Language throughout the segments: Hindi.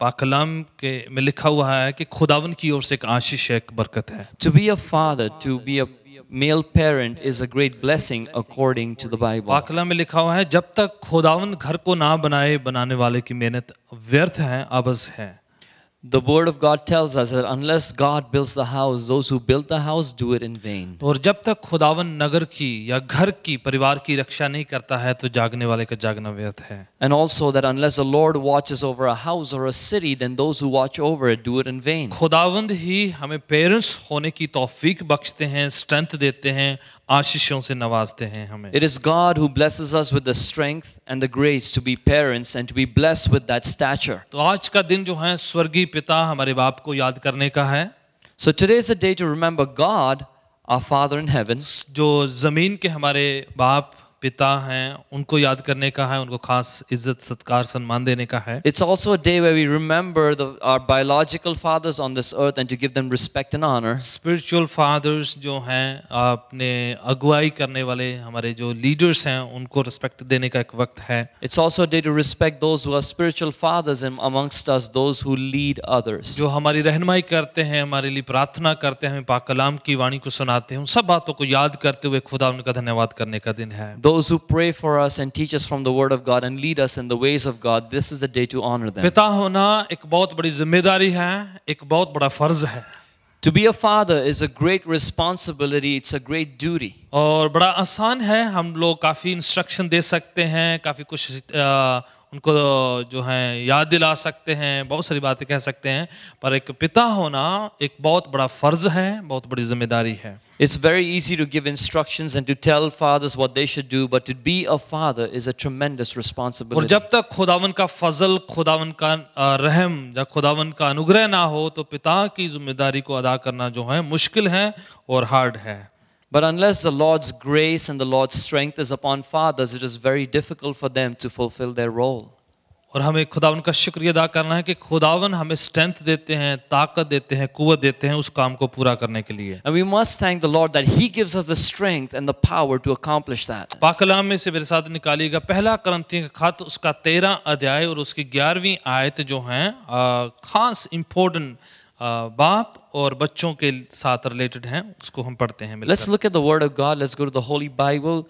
पाकलाम के में लिखा हुआ है कि खुदावन की ओर से एक आशीष है एक बरकत है to be a father to be a male parent is a great blessing according to the Bible. पाकलाम में लिखा हुआ है जब तक खुदावन घर को ना बनाए बनाने वाले की मेहनत व्यर्थ है अबज है The word of God tells us that unless God builds the house, those who build the house do it in vain. और जब तक खुदावन नगर की या घर की परिवार की रक्षा नहीं करता है तो जागने वाले का जागना व्यर्थ है And also that unless the Lord watches over a house or a city, then those who watch over it do it in vain. खुदावंद ही हमें पेरेंट्स होने की तौफीक बख्शते हैं स्ट्रेंथ देते हैं आशीषों से नवाजते हैं हमें It is God who blesses us with the strength and the grace to be parents and to be blessed with that stature. तो आज का दिन जो है स्वर्गीय पिता हमारे बाप को याद करने का है So today is a day to remember God, our Father in heaven, जो जमीन के हमारे बाप पिता हैं उनको याद करने का है उनको खास इज़्ज़त सत्कार सम्मान देने का है। It's also day way we remember our biological fathers on this earth and to give them respect and honour spiritual fathers जो हैं अपने अगुवाई करने वाले हमारे जो लीडर्स हैं उनको रिस्पेक्ट देने का एक वक्त है। It's also day to respect those spiritual fathers in amongst us those lead others जो हमारी रहनमाई करते हैं हमारे लिए प्रार्थना करते हैं हमें पाकलाम की वाणी को सुनाते हैं उन सब बातों को याद करते हुए खुदा उनका धन्यवाद करने का दिन है। Those who pray for us and teach us from the Word of God and lead us in the ways of God, this is the day to honor them. पिता होना एक बहुत बड़ी जिम्मेदारी है एक बहुत बड़ा फर्ज है To be a father is a great responsibility, it's a great duty. और बड़ा आसान है हम लोग काफ़ी इंस्ट्रक्शन दे सकते हैं काफ़ी कुछ अ, उनको जो है याद दिला सकते हैं बहुत सारी बातें कह सकते हैं पर एक पिता होना एक बहुत बड़ा फ़र्ज़ है बहुत बड़ी ज़िम्मेदारी है। It's very easy to give instructions and to tell fathers what they should do, but to be a father is a tremendous और जब तक खुदावन का फजल खुदावन का रहम या खुदावन का अनुग्रह ना हो तो पिता की ज़िम्मेदारी को अदा करना जो है मुश्किल है और हार्ड है। But unless the Lord's grace and the Lord's strength is upon fathers, it is very difficult for them to fulfill their role. और हमें खुदावन का शुक्रिया अदा करना है कि खुदावन हमें स्ट्रेंथ देते हैं ताकत देते हैं कुवत देते हैं उस काम को पूरा करने के लिए And we must thank the Lord that He gives us the strength and the power to accomplish that. पाकलाम में से मेरे साथ निकालिएगा पहला करंथियों का खत उसका तेरह अध्याय और उसकी ग्यारहवीं आयत जो है खास इम्पोर्टेंट बाप और बच्चों के साथ रिलेटेड हैं उसको हम पढ़ते हैं let's look at the word of God let's go to the holy Bible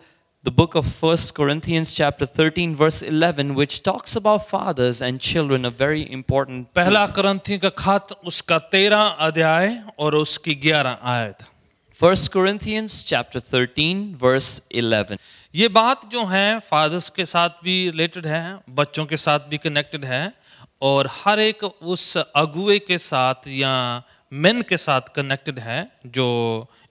the book of first Corinthians chapter 13 verse 11 which talks about fathers and children a very important पहला कोरिंथियों का खत उसका 13 अध्याय और उसकी 11 आयत। फ़र्स्ट कोरिंथियंस चैप्टर 13 वर्स 11 ये बात जो है फादर्स के साथ भी रिलेटेड है बच्चों के साथ भी कनेक्टेड है और हर एक उस अगुए के साथ या मेन के साथ कनेक्टेड है जो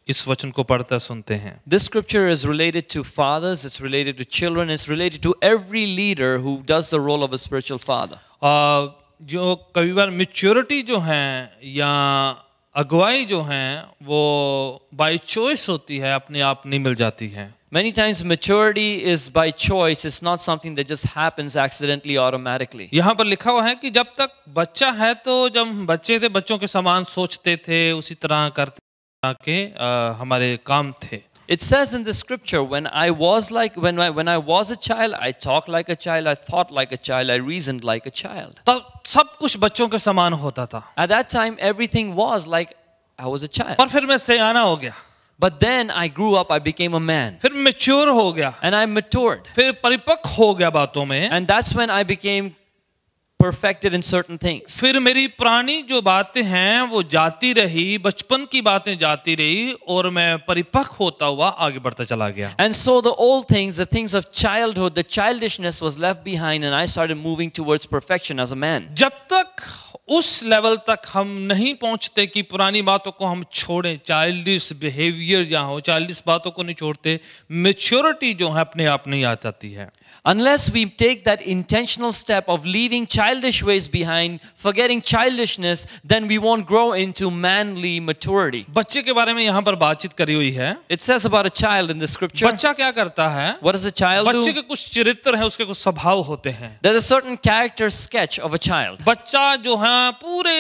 इस वचन को पढ़ते सुनते हैं। This scripture is related to fathers it's related to children it's related to every leader who does the role of a spiritual father जो कभी बार मेच्योरिटी जो है या अगुवाई जो है वो बाय चॉइस होती है अपने आप नहीं मिल जाती है। Many times, maturity is by choice, it's not something that just happens accidentally, automatically. यहाँ पर लिखा हुआ है कि जब तक बच्चा है तो जब हम बच्चे थे बच्चों के समान सोचते थे उसी तरह करते के आ, हमारे काम थे It says in the scripture, when I was like, when I, when I was a child, I talked like a child, I thought like a child, I reasoned like a child. तब सब कुछ बच्चों के समान होता था At that time, everything was like I was a child. और फिर मैं सयाना हो गया But then I grew up, I became a man, फिर मेच्योर हो गया and I matured. फिर परिपक्व हो गया बातों में And that's when I became perfected in certain things. फिर मेरी पुरानी जो बातें हैं वो जाती रही बचपन की बातें जाती रही और मैं परिपक्व होता हुआ आगे बढ़ता चला गया And so the old things, the things of childhood, the childishness was left behind, and I started moving towards perfection as a man. जब तक उस लेवल तक हम नहीं पहुँचते कि पुरानी बातों को हम छोड़ें। चाइल्डिश बिहेवियर जहाँ हो चाइल्डिश बातों को नहीं छोड़ते मेच्योरिटी जो है अपने आप नहीं आ जाती है। Unless we take that intentional step of leaving childish ways behind forgetting childishness then we won't grow in to manly maturity बच्चे के बारे में यहाँ पर बातचीत करी हुई है। It's as about child in the बच्चा क्या करता है? चाइल्ड बच्चे के कुछ चरित्र है उसके कुछ स्वभाव होते हैं। Their character sketch of a child बच्चा जो है पूरे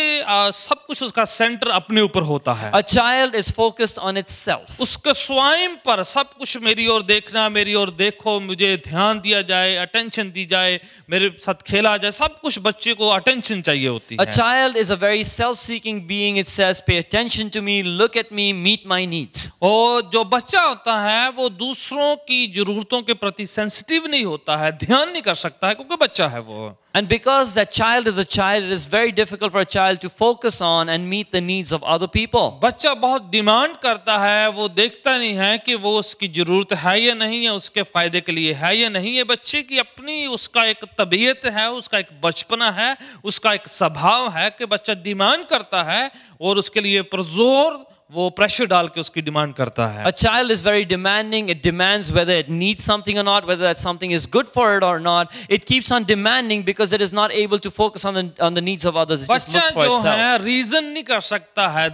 सब कुछ उसका सेंटर अपने ऊपर होता है A child is focused on itself. उसके स्वयं पर सब कुछ मेरी ओर देखना मेरी ओर देखो मुझे ध्यान दिया जाए अटेंशन दी जाए मेरे साथ खेला जाए सब कुछ बच्चे को अटेंशन चाहिए होती है child is a very self seeking being. It says, Pay attention to me, look at me, meet my needs. और जो बच्चा होता है वो दूसरों की जरूरतों के प्रति सेंसिटिव नहीं होता है ध्यान नहीं कर सकता है क्योंकि बच्चा है वो And because that child is a child, it is very difficult for a child to focus on and meet the needs of other people. बच्चा बहुत डिमांड करता है वो देखता नहीं है कि वो उसकी ज़रूरत है या नहीं है उसके फ़ायदे के लिए है या नहीं है बच्चे की अपनी उसका एक तबीयत है उसका एक बचपना है उसका एक स्वभाव है कि बच्चा डिमांड करता है और उसके लिए प्रजोर वो प्रेशर डाल के उसकी डिमांड करता है। A child is very demanding it demands whether it needs something or not whether that something is good for it or not it keeps on demanding because it is not able to focus on on the needs of others it just looks for itself बच्चा जो है रीजन नहीं कर सकता है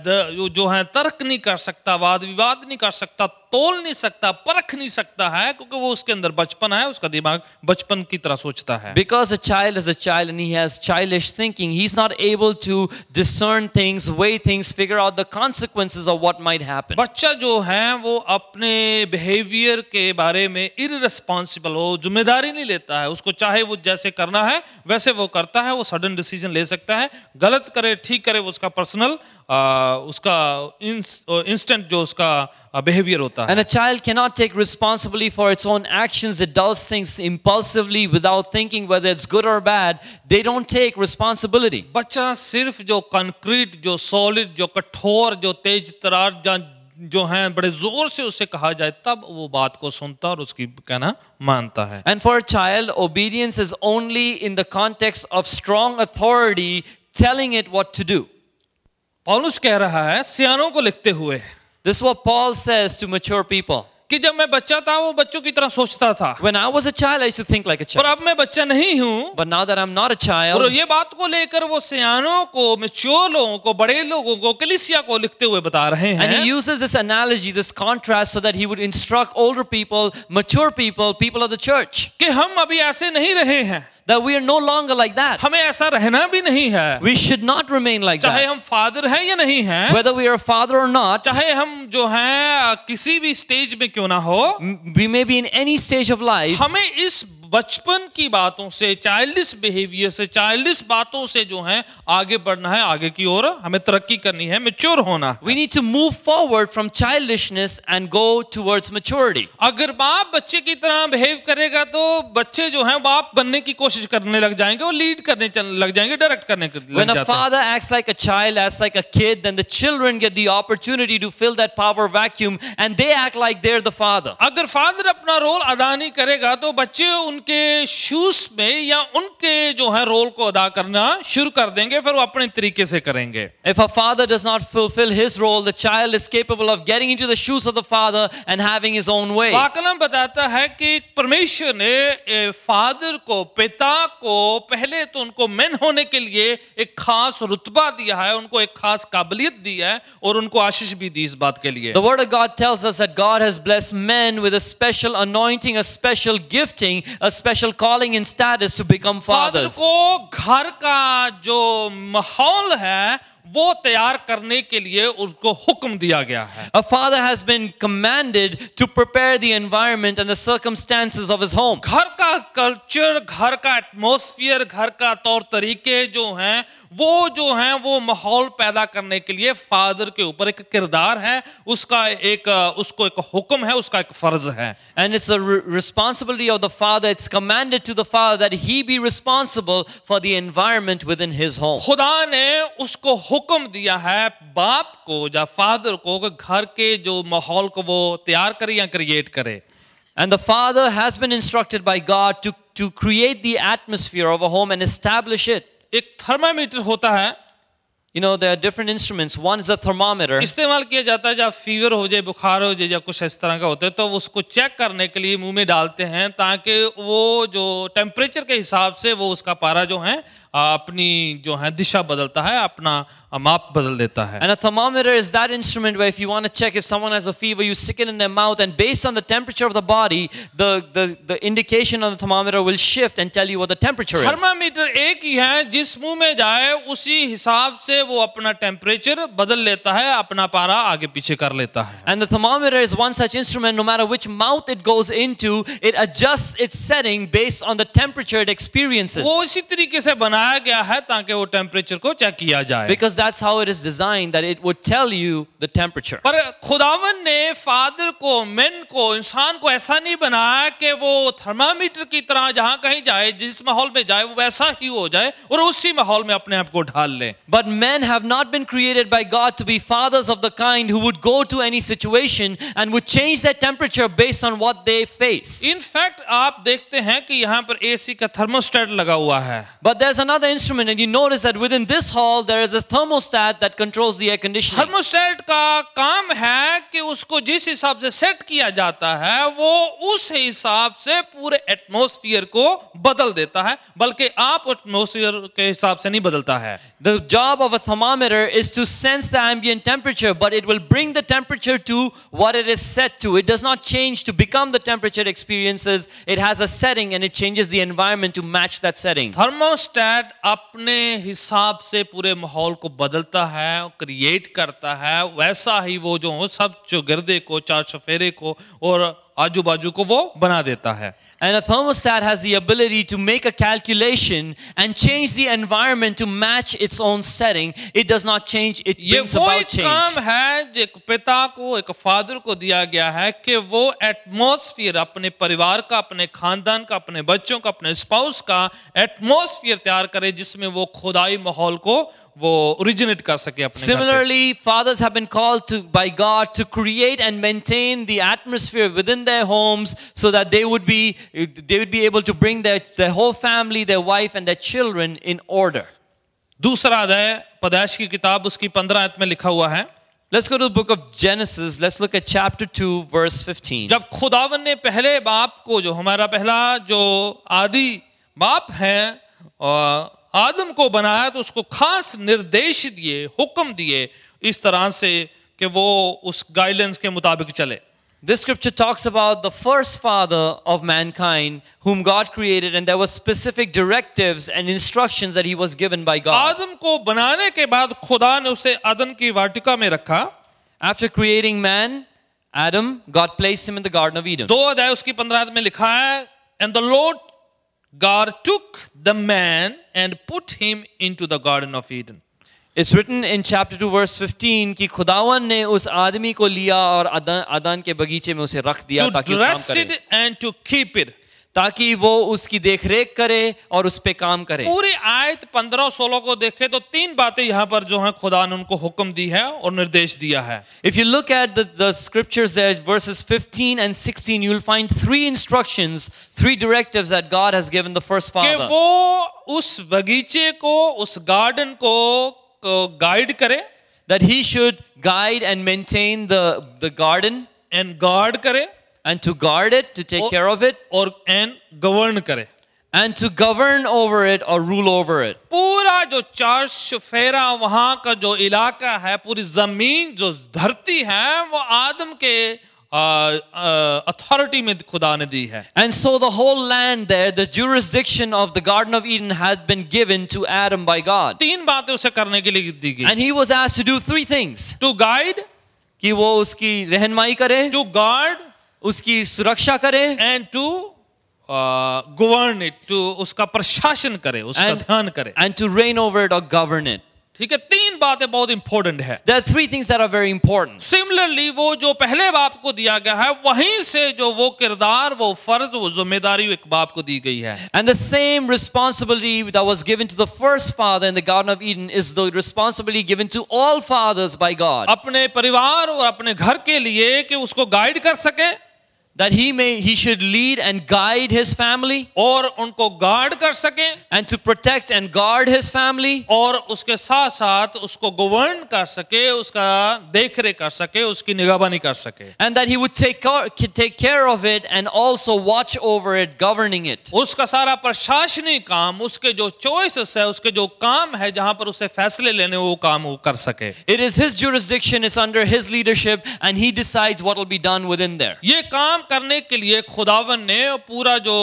जो है तर्क नहीं कर सकता वाद विवाद नहीं कर सकता तोल नहीं सकता परख नहीं सकता है क्योंकि वो उसके अंदर बचपन है उसका दिमाग बचपन की तरह सोचता है। Because a child is a child he has childish thinking he is not able to discern things way things figure out the consequence consequences of what might happen. बच्चा जो है, वो अपने बिहेवियर के बारे में इरिस्पॉन्सिबल हो, ज़िम्मेदारी नहीं लेता है उसको चाहे वो जैसे करना है, वैसे वो करता है, वो सडन डिसीज़न ले सकता है गलत करे, ठीक करे, वो उसका पर्सनल उसका इंस्टेंट जो उसका बिहेवियर होता है And a child cannot take responsibility for its own actions. It does things impulsively without thinking whether it's good or bad. They don't take responsibility. बच्चा सिर्फ जो कंक्रीट जो सॉलिड जो कठोर जो तेज तरार जा- जो हैं बड़े जोर से उसे कहा जाए तब वो बात को सुनता और उसकी कहना मानता है And for a child, obedience is only in the context of strong authority telling it what to do. Paulus कह रहा है सियानों को लिखते हुए This is what Paul says to mature people. कि जब मैं बच्चा था वो बच्चों की तरह सोचता था When I was a child, I used to think like a child. पर अब मैं बच्चा नहीं हूँ But now that I'm not a child, और ये बात को लेकर वो सियानों को मेच्योर लोगों को बड़े लोगों को कलिसिया को लिखते हुए बता रहे हैं and he uses this analogy, this contrast, so that he would instruct older people, mature people, people of the church, कि हम अभी ऐसे नहीं रहे हैं that we are no longer like that. हमें ऐसा रहना भी नहीं है We should not remain like चाहे that. हम फादर हैं या नहीं हैं Whether we are a father or not, चाहे हम जो हैं किसी भी स्टेज में क्यों ना हो m- we may be in any stage of life. हमें इस बचपन की बातों से चाइल्डिस बिहेवियर से चाइल्डिस बातों से जो है आगे बढ़ना है आगे की ओर हमें तरक्की करनी है मेच्योर होना we need to move forward from childishness and go towards maturity अगर बाप बच्चे की तरह बिहेव करेगा तो बच्चे जो है बाप बनने की कोशिश करने लग जाएँगे और लीड करने लग जाएँगे डायरेक्ट करने When a father acts like a child, acts like a kid, then the children get the opportunity to fill that power vacuum and they act like अगर फादर अपना रोल अदा नहीं करेगा तो बच्चे उन उनके शूज़ में या उनके जो है रोल को अदा करना शुरू कर देंगे फिर वो अपने तरीके से करेंगे। If a father does not fulfil his role the child is capable of getting into the shoes of the father and having his own way वाकलम बताता है कि परमेश्वर ने फादर को पिता को पहले तो उनको मेन होने के लिए एक खास रुतबा दिया है उनको एक खास काबिलियत दी है और उनको आशीष भी दी इस बात के लिए। The word of God tells us that God has blessed men with a special anointing a special gifting a special calling and status to become father fathers. को घर का जो माहौल है वो तैयार करने के लिए उसको हुक्म दिया गया है। A father has been commanded to prepare the environment and the circumstances of his home घर का कल्चर घर का एटमॉस्फेयर घर का तौर तरीके जो हैं वो जो है वो माहौल पैदा करने के लिए फादर के ऊपर एक किरदार है। उसका एक उसको एक हुक्म है उसका एक फ़र्ज़ है। And it's responsibility of the father it's commanded to the father that he be responsible for the environment within his home खुदा ने उसको हुक्म दिया है बाप को या फादर को घर के जो माहौल को वो तैयार करे या क्रिएट करे। And the father has been instructed by God to to create the atmosphere of a home and establish it एक थर्मामीटर होता है। You know the different instruments one is a thermometer इस्तेमाल किया जाता है जब फीवर हो जाए बुखार हो जाए या कुछ इस तरह का होता है तो उसको चेक करने के लिए मुँह में डालते हैं ताकि वो जो टेम्परेचर के हिसाब से वो उसका पारा जो है अपनी जो है दिशा बदलता है अपना आ, माप बदल देता है And a thermometer is that instrument where if you want to check if someone has a fever, you stick it in their mouth, and based on the temperature of the body, the, the, the indication on the thermometer will shift and tell you what the temperature is. Thermometer एक ही है जिस मुंह में जाए उसी हिसाब से वो अपना टेम्परेचर बदल लेता है अपना पारा आगे पीछे कर लेता है And the thermometer is one such instrument, no matter which mouth it goes into, it adjusts its setting based on the temperature it experiences. वो इसी तरीके से बनाया गया है ताकि वो टेम्परेचर को चेक किया जाए। Because that's how it is design that it would tell you the temperature पर खुदावन ने फादर को मेन को इंसान को ऐसा नहीं बनाया कि वो थर्मामीटर की तरह जहाँ कहीं जाए जिस माहौल में जाए वो वैसा ही हो जाए और उसी माहौल में अपने आप को ढाल ले। But man have not been created by God to be fathers of the kind who would go to any situation and would change the temperature based on what they face in fact आप देखते हैं कि यहाँ पर एसी का थर्मोस्टेट लगा हुआ है। But there's another instrument, and you notice that within this hall there is a thermostat that controls the air conditioning. Thermostat का काम है कि उसको जिस हिसाब से सेट किया जाता है वो उस हिसाब से पूरे एटमॉस्फेयर को बदल देता है बल्कि आप एटमॉस्फेयर के हिसाब से नहीं बदलता है The job of a thermometer is to sense the ambient temperature, but it will bring the temperature to what it is set to. It does not change to become the temperature it experiences. It has a setting and it changes the environment to match that setting. thermostat अपने हिसाब से पूरे माहौल को बदलता है क्रिएट करता है, वैसा ही वो जो हो सब चौगिरदे को, चार चफेरे को और आजू बाजू को वो बना देता है। And a thermostat has the ability to make a calculation and change the environment to match its own setting. It does not change, it ये brings वो about एक काम change. है जो एक पिता को एक फादर को दिया गया है कि वो एटमॉस्फेयर अपने परिवार का अपने खानदान का अपने बच्चों का अपने स्पाउस का एटमॉस्फेयर तैयार करे जिसमें वो खुदाई माहौल को वो ओरिजिनेट कर सके अपने घर पे। Similarly, fathers have been called to, by God to create and maintain the atmosphere within their homes so that they would be, they would be able to bring their, their whole family, their wife, and their children in order. दूसरा अध्याय पैदाइश की किताब उसकी पंद्रह आयत में लिखा हुआ है Let's go to the book of Genesis. Let's look at chapter 2, verse 15. जब खुदावन ने पहले बाप को जो हमारा पहला जो आदि बाप है आदम को बनाया तो उसको खास निर्देश दिए हुक्म दिए इस तरह से कि वो उस गाइडेंस के मुताबिक चले This scripture talks about the first father of mankind whom God created, and there were specific directives and instructions that he was given by God. आदम को बनाने के बाद खुदा ने उसे अदन की वाटिका में रखा After creating man, Adam, God placed him in the Garden of Eden. दो अध्याय उसकी पंद्रह आयत में लिखा है and the lord God took the man and put him into the garden of Eden. It's written in chapter 2 verse 15 कि खुदावन ने उस आदमी को लिया और अदन के बगीचे में उसे रख दिया ताकि and to keep it. ताकि वो उसकी देखरेख करे और उस पे काम करे पूरी आयत पंद्रह सोलह को देखे तो तीन बातें यहाँ पर जो है खुदा ने उनको हुक्म दी है और निर्देश दिया है look at the, the scriptures there, verses 15 and 16, you'll find three instructions, three directives that God has given the first कि father. वो उस बगीचे को उस गार्डन को गाइड करे That he should guide and maintain the, the garden and guard करे and to guard it, to take Oh. care of it, और एंड गवर्न करे and to govern over it or rule over it. पूरा जो चार शफेरा वहाँ का जो इलाका है पूरी ज़मीन जो धरती है वो आदम के अथॉरिटी में खुदा ने दी है And so the whole land there, the jurisdiction of the Garden of Eden had been given to Adam by God. तीन बातें उसे करने के लिए दी गई And he was asked to do three things. To guide कि वो उसकी रहनमाई करे टू गार्ड उसकी सुरक्षा करे and to govern it to उसका प्रशासन करे उसका And- ध्यान करे and to reign over it or govern it. ठीक है तीन बातें बहुत इंपॉर्टेंट है। Three things are very important similarly वो जो पहले बाप को दिया गया है वहीं से जो वो किरदार वो फ़र्ज़ वो ज़िम्मेदारी एक बाप को दी गई है। And the same responsibility that was given to the first father in the garden of Eden is the responsibility given to all fathers by God अपने परिवार और अपने घर के लिए कि उसको गाइड कर सके। that he may he should lead and guide his family और उनको गार्ड कर सके and to protect and guard his family और उसके साथ साथ उसको गवर्न कर सके उसका देख रेख कर सके उसकी निगरानी कर सके and that he would take care, take care of it and also watch over it governing it उसका सारा प्रशासनिक काम उसके जो चॉइसेस है उसके जो काम है जहां पर उसे फैसले लेने वो काम वो कर सके it is his jurisdiction it's under his leadership and he decides what will be done within there ये काम करने के लिए खुदावन ने पूरा जो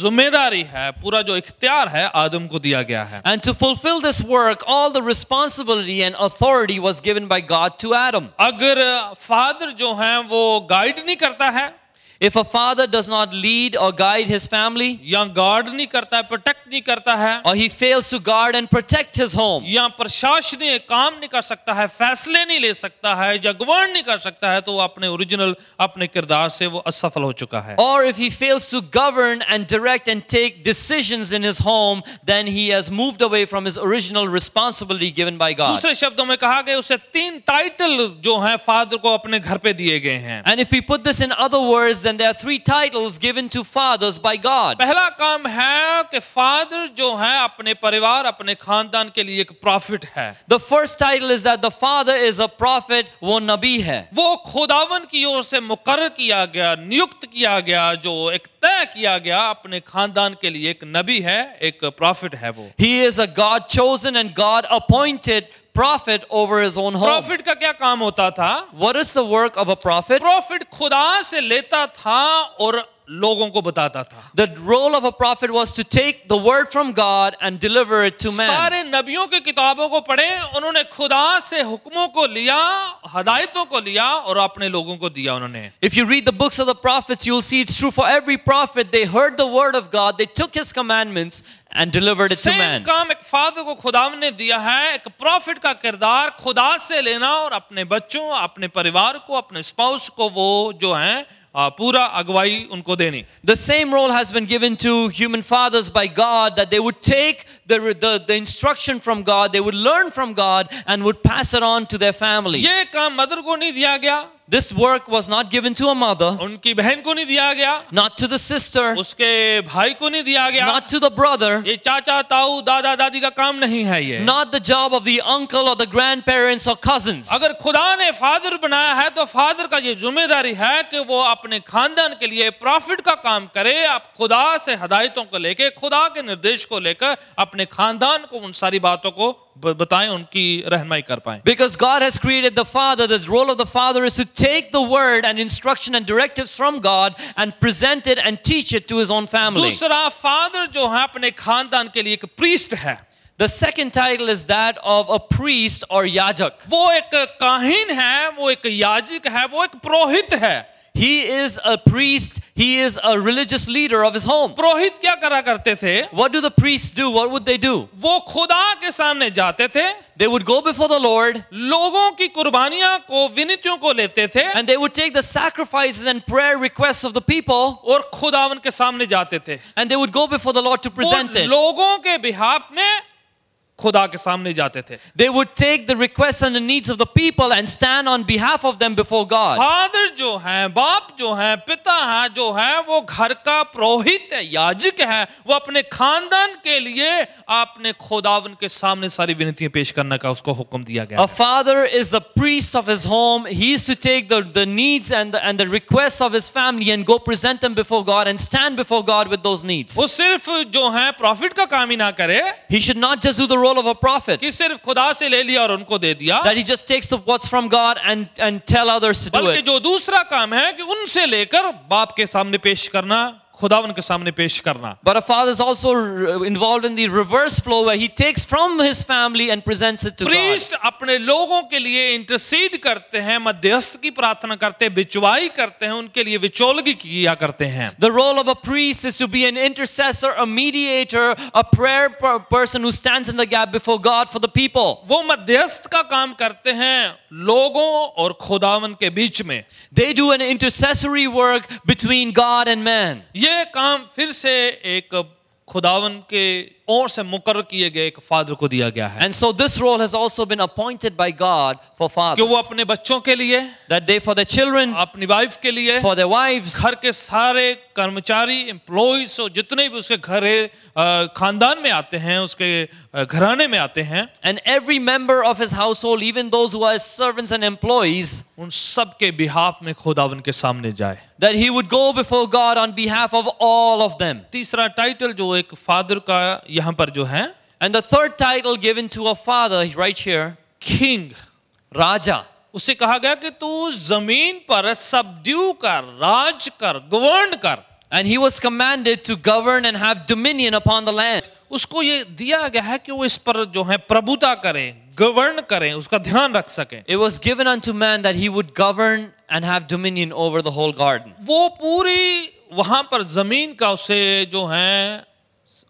ज़िम्मेदारी है पूरा जो इख्तियार है आदम को दिया गया है। And to fulfil this work all the responsibility and authority was given by God to Adam अगर फादर जो है वो गाइड नहीं करता है if a father does not lead or guide his family या गार्ड नहीं करता है प्रोटेक्ट नहीं करता है or he fails to guard and protect his home या प्रशासनीय काम नहीं कर सकता है फैसले नहीं ले सकता है या गवर्न नहीं कर सकता है तो वो अपने ओरिजिनल अपने किरदार से वो असफल हो चुका है or if he fails to govern and direct and take decisions in his home then he has moved away from his original responsibility given by god दूसरे शब्दों में कहा गया उसे तीन टाइटल जो है फादर को अपने घर पे दिए गए हैं and if we put this in other words then there are three titles given to fathers by god पहला काम है कि फादर जो है अपने परिवार अपने खानदान के लिए एक प्रॉफिट है the first title is that the father is a prophet वो नबी है वो खुदावन की ओर से मुकर किया गया नियुक्त किया गया जो एक तय किया गया अपने खानदान के लिए एक नबी है एक प्रॉफिट है वो he is a god chosen and god appointed prophet over his own home profit का क्या काम होता था what is the work of a prophet prophet खुदा से लेता था और लोगों को बताता था The role of a prophet was to take the word from God and deliver it to man. सारे नबियों की किताबों को पढ़े उन्होंने खुदा से हुक्मों को लिया हदायतों को लिया और अपने लोगों को दिया उन्होंने If you read the books of the prophets, you'll see it's true for every prophet. They heard the word of God, they took his commandments and delivered it to same man. काम एक फादर को खुदा ने दिया है एक प्रॉफिट का किरदार खुदा से लेना और अपने बच्चों अपने परिवार को अपने स्पाउस को वो जो है आ, पूरा अगुवाई उनको देनी The same role has been given to human fathers by God that they would take the, the, the instruction from God, they would learn from God, and would pass it on to their families. ये काम मदर को नहीं दिया गया This work was not given to a mother, उनकी बहन को नहीं दिया गया not to the sister, उसके भाई को नहीं दिया गया not to the brother, ये चाचा ताऊ दादा दादी का काम नहीं है ये not the job of the uncle or the grandparents or cousins. अगर खुदा ने फादर बनाया है तो फादर का ये ज़िम्मेदारी है कि वो अपने खानदान के लिए प्रॉफिट का काम करे आप खुदा से हदायतों को लेके खुदा के निर्देश को लेकर अपने खानदान को उन सारी बातों को बताएं उनकी रहनमाई कर पाए Because God has created the father, the role of the father is to take the word and instruction and directives from God and present it and teach it to his own family. दूसरा फादर जो है अपने खानदान के लिए एक प्रीस्ट है The second title is that of a priest or yajak. वो एक काहिन है वो एक याजक है वो एक पुरोहित है He is a priest, he is a religious leader of his home. पुरोहित क्या करा करते थे What do the priests do? What would they do? वो खुदा के सामने जाते थे They would go before the Lord लोगों की कुर्बानियां को विनतियों को लेते थे and they would take the sacrifices and prayer requests of the people और खुदावन के सामने जाते थे and they would go before the Lord to present वो it. लोगों के बिहाफ में खुदा के सामने जाते थे। They would take the request and needs of the people and stand on behalf of them before God father जो है बाप जो है पिता है जो है वो घर का पुरोहित है याजक है वो अपने खानदान के लिए अपने खुदावन के सामने सारी विनती पेश करने का उसको हुक्म दिया गया a father is the priest of his home he is to take the the needs and and the request of his family and go present them before God and stand before God with those needs वो सिर्फ़ जो है प्रॉफिट का काम ही ना करे। He should not just do the role of a prophet, कि सिर्फ़ खुदा से ले लिया और उनको दे दिया that he just takes the, what's from God and, and tell others to do बल्कि it. जो दूसरा काम है कि उनसे लेकर बाप के सामने पेश करना खुदावन के सामने पेश करना। But a father is also involved in the reverse flow where he takes from his family and presents it to priest अपने लोगों के लिए इंटरसीड करते हैं मध्यस्थ की प्रार्थना करते हैं बिचवाई करते हैं उनके लिए विचोलगी किया करते हैं। The role of a priest is to be an intercessor a mediator a prayer person who stands in the gap before God for the people वो मध्यस्थ का काम करते हैं लोगों और खुदावन के बीच में। They do an intercessory work between God and man ये काम फिर से एक खुदावन के ओर से मुकर किए गए एक फादर को दिया गया है। And so this role has also been appointed by God for father कि वो अपने बच्चों के लिए that they for the children अपनी वाइफ के लिए फॉर देयर वाइव्स घर के सारे कर्मचारी एम्प्लॉइज और जितने भी उसके घर खानदान में आते हैं उसके घराने में आते हैं and every member of his household even those who are servants and employees उन सब के बिहाफ में खुदावन के सामने जाए। That he would go before God on behalf of all of them तीसरा टाइटल जो एक फादर का यहाँ पर जो है and the third title given to a father right here king राजा उसे कहा गया कि तू ज़मीन पर सबड्यू कर राज कर गवर्न कर। And he was commanded to govern and have dominion upon the land उसको ये दिया गया है कि वो इस पर जो है प्रभुता करें गवर्न करें उसका ध्यान रख सके। It was given unto man that he would govern and have dominion over the whole garden वो पूरी वहाँ पर ज़मीन का उसे जो है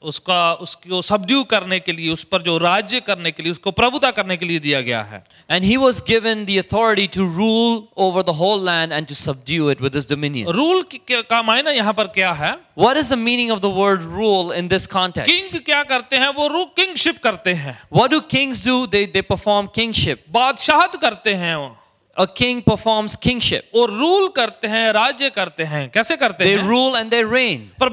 उसका उसको सबड्यू करने के लिए उस पर जो राज्य करने के लिए उसको प्रभुता करने के लिए दिया गया है। And he was given the authority to rule over the whole land and to subdue it with his rule का मायना यहाँ पर क्या है? What is the meaning of the word rule in this context king क्या करते हैं? वो रू किंगशिप करते हैं। What do kings do they they perform kingship बादशाहत करते हैं वो। A king performs kingship. और रूल करते हैं राज्य करते हैं। कैसे करते they हैं? रूल एंड दे रेन पर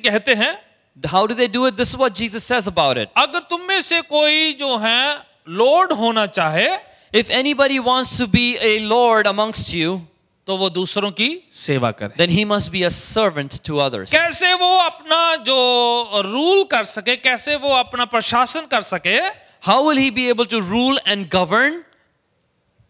कहते हैं How do they do it? This is what Jesus says about it. अगर तुम में से कोई जो है लॉर्ड होना चाहे If anybody wants to be a lord amongst you, तो वो दूसरों की सेवा करे then he must be a servant to others. कैसे वो अपना जो रूल कर सके कैसे वो अपना प्रशासन कर सके How will he be able to rule and govern?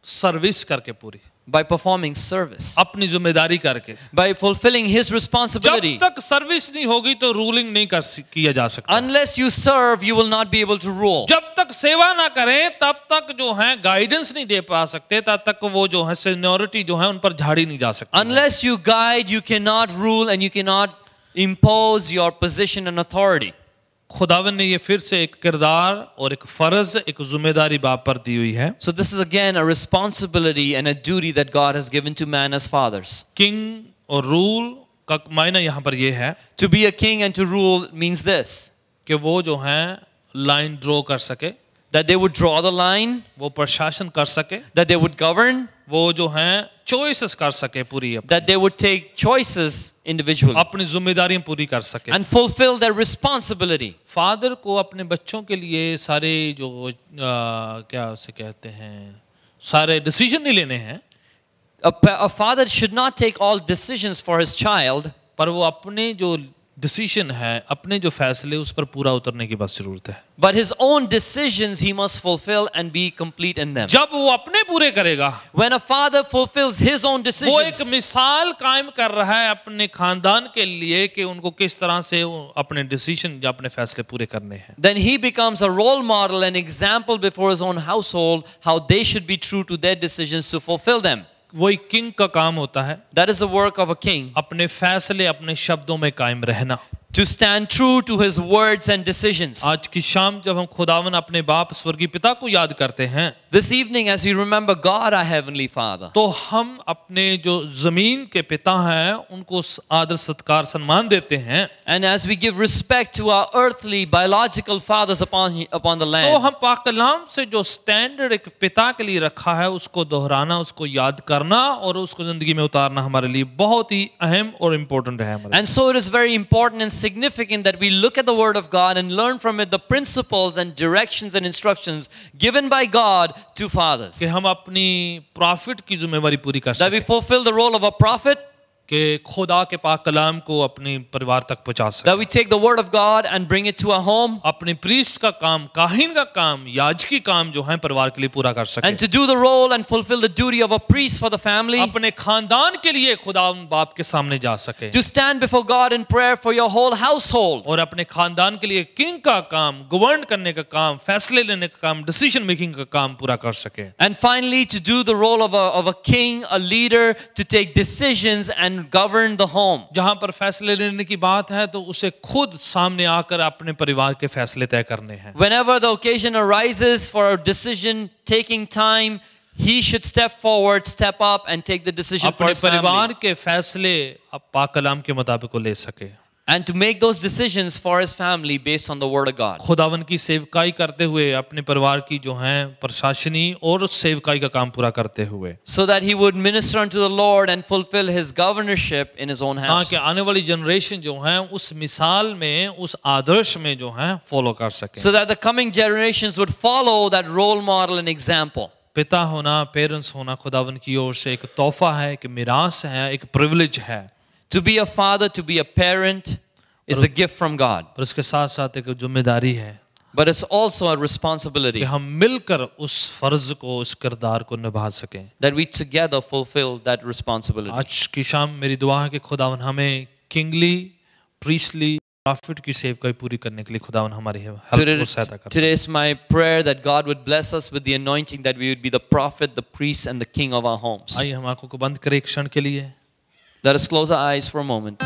Service करके पूरी By performing service, अपनी ज़िम्मेदारी करके by fulfilling his जब responsibility. तक सर्विस नहीं होगी तो रूलिंग नहीं कर स- किया जा सकता Unless you serve, you will not be able to rule. जब तक सेवा ना करें तब तक जो है गाइडेंस नहीं दे पा सकते तब तक वो जो है सीनियोरिटी जो है उन पर झाड़ी नहीं जा सकती Unless you guide, you cannot rule and you cannot impose your position and authority. खुदावन ने ये फिर से एक किरदार और एक फ़र्ज़ एक जुम्मेदारी बाप पर दी हुई है। So this is again a responsibility and a duty that God has given to man as fathers king और रूल का मायना यहाँ पर यह है to be a king and to rule means this कि वो जो है लाइन ड्रॉ कर सके। That they would draw the line, वो प्रशासन कर सके that they would govern, वो जो है चॉइसेस कर सके पूरी अपनी that they would take choices individually अपनी जिम्मेदारियाँ पूरी कर सके and fulfill their responsibility. Father को अपने बच्चों के लिए सारे जो आ, क्या उसे कहते हैं सारे डिसीज़न नहीं लेने हैं A, a father should not take all decisions for his child, पर वो अपने जो डिसीज़न है अपने जो फैसले उस पर पूरा उतरने की बस ज़रूरत है। But his own decision he must fulfill and be complete in जब वो अपने पूरे करेगा when a father fulfills his own decision वो एक मिसाल कायम कर रहा है अपने खानदान के लिए कि उनको किस तरह से अपने डिसीज़न या अपने फैसले पूरे करने हैं। Then he becomes a role model and example before his own household how they should be true to their decision to fulfill them them. एक किंग का काम होता है that is the work of a king अपने फैसले अपने शब्दों में कायम रहना to stand true to his words and decisions. आज की शाम जब हम खुदावन अपने बाप स्वर्गीय पिता को याद करते हैं This evening, as we remember God, our Heavenly Father, तो हम अपने जो ज़मीन के पिता हैं उनको आदर सत्कार सम्मान देते हैं and as we give respect to our earthly, biological fathers upon, upon the तो land, हम पाक कलाम से जो स्टैंडर्ड एक पिता के लिए रखा है उसको दोहराना उसको याद करना और उसको ज़िंदगी में उतारना हमारे लिए बहुत ही अहम और इम्पोर्टेंट है। And so it is very important and significant that we look at the Word of God and learn from it the principles and directions and instructions given by God to fathers. कि हम अपनी प्रॉफिट की जिम्मेवारी पूरी कर That सकें we fulfill the role of a prophet, कि खुदा के पाक कलाम को अपने परिवार तक पहुँचा सके। We take the word of God and bring it to a home अपने प्रीस्ट का काम काहिन का काम याजकी काम जो है परिवार के लिए पूरा कर सके। And to do the role and fulfill the duty of a priest for the family अपने खानदान के लिए खुदा उन बाप के सामने जा सके। To stand before God in prayer for your whole household और अपने खानदान के लिए किंग का काम गवर्न करने का काम फैसले लेने का काम डिसीज़न मेकिंग का काम पूरा कर सके। And finally to do the role of a king a leader to take decisions and govern the home. जहाँ पर फैसले लेने की बात है तो उसे खुद सामने आकर अपने परिवार के फैसले तय करने हैं Whenever the occasion arises for a decision taking time, he should step forward, step up, and take the decision for his family. परिवार के फैसले अब पाक कलाम के मुताबिक ले सके and to make those decisions for his family based on the word of God. खुदावन की सेवकाई करते हुए अपने परिवार की जो है प्रशासनी और उस सेवकाई का काम पूरा करते हुए So that he would minister unto the Lord and fulfill his governorship in his own house. ताकि आने वाली जनरेशन जो है उस मिसाल में उस आदर्श में जो है फॉलो कर सके So that the coming generations would follow that role model and example. पिता होना पेरेंट्स होना खुदावन की ओर से एक तोहफा है एक मिरास है एक प्रिविलेज है To be a father, to be a parent is a gift from God. पर उसके साथ साथ एक जिम्मेदारी है But it's also a कि responsibility हम मिलकर उस फर्ज को उस किरदार को निभा सकें that we together fulfill that responsibility. आज की शाम मेरी दुआ है कि खुदावन हमें किंगली प्रीसली प्रॉफिट की सेवकाई पूरी करने के लिए खुदावन हमारी हेल्प Today, और सहायता कर today is my prayer that God would bless us with the anointing that we would be the prophet, the priest, and the king of our homes. आइए हम आंखों को बंद करें एक क्षण के लिए Let us close our eyes for a moment.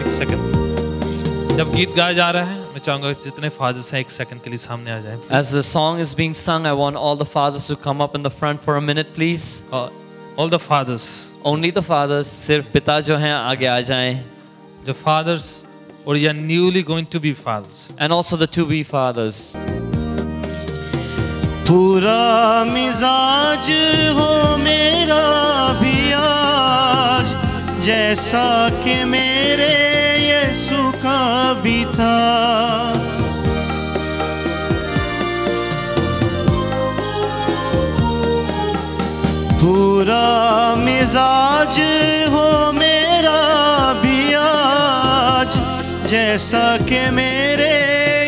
एक सेकंड जब गीत गाया जा रहा है मैं चाहूंगा कि जितने फादर्स हैं एक सेकंड के लिए सामने आ जाएं As the song is being sung, I want all the fathers to come up in the front for a minute, please. All the fathers Only the fathers, सिर्फ पिता जो हैं आगे आ जाएं. जो फादर्स और या newly going to be fathers And also the to be fathers. पूरा मिजाज हो मेरा भी आज, जैसा कि मेरे यीशु का भी था। पूरा मिजाज हो मेरा भी आज, जैसा कि मेरे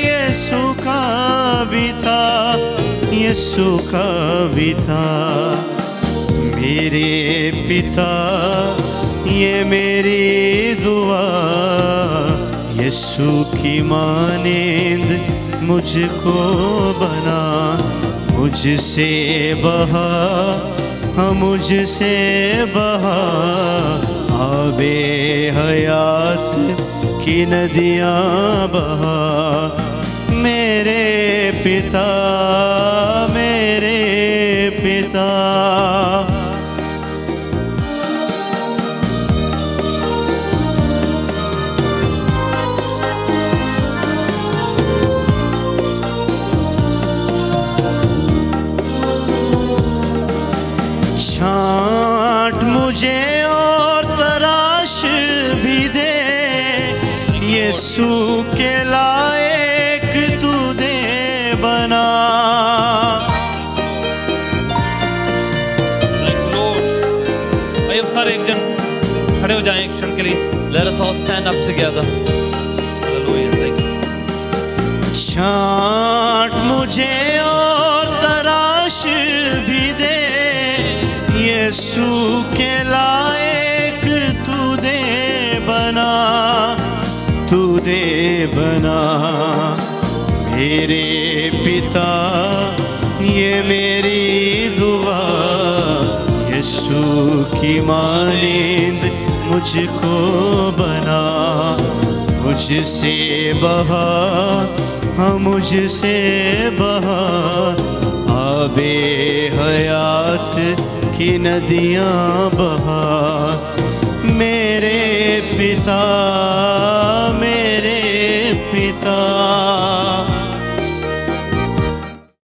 यीशु का भी था। का भी मेरे पिता, ये मेरी दुआ। यीशु की मानेंद मुझको बना। मुझसे बहा हाँ मुझसे बहा। आबे हयात की नदियाँ बहा। मेरे पिता मेरे पिता। Let us all stand up together. Hallelujah. Thank you. छांट मुझे और तराश भी दे यीशु के लायक तू दे बना तू दे बना मेरे पिता ये मेरी दुआ यीशु की मानिंद मुझको बना। मुझसे बहा। हाँ मुझसे बहा। आबे हयात की नदियाँ बहा। मेरे पिता मेरे पिता।